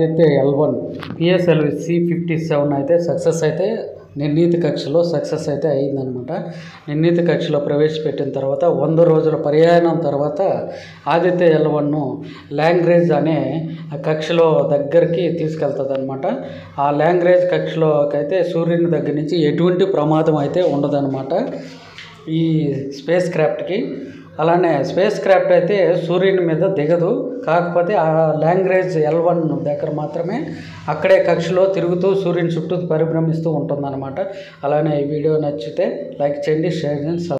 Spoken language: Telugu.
అయితే L one PSLV C fifty seven అయితే సక్సెస్ అయితే నిర్ణీత కక్షలో సక్సెస్ అయితే అయిందనమాట నిర్ణీత కక్షలో ప్రవేశపెట్టిన తర్వాత వంద రోజుల పర్యాయనం తర్వాత ఆదిత్య ఎల్వన్ను లాంగ్వేజ్ అనే కక్షలో దగ్గరికి తీసుకెళ్తుంది అనమాట ఆ లాంగ్వేజ్ కక్షలోకైతే అయితే సూర్యుని దగ్గర నుంచి ఎటువంటి ప్రమాదం అయితే ఉండదనమాట ఈ స్పేస్ క్రాఫ్ట్కి అలానే స్పేస్ క్రాఫ్ట్ అయితే సూర్యుని మీద దిగదు. కాకపోతే ఆ లాంగ్వేజ్ ఎల్ వన్ దగ్గర మాత్రమే అక్కడే కక్షలో తిరుగుతూ సూర్యుని చుట్టూ పరిభ్రమిస్తూ ఉంటుందన్నమాట. అలానే ఈ వీడియో నచ్చితే లైక్ చేయండి షేర్ చేయండి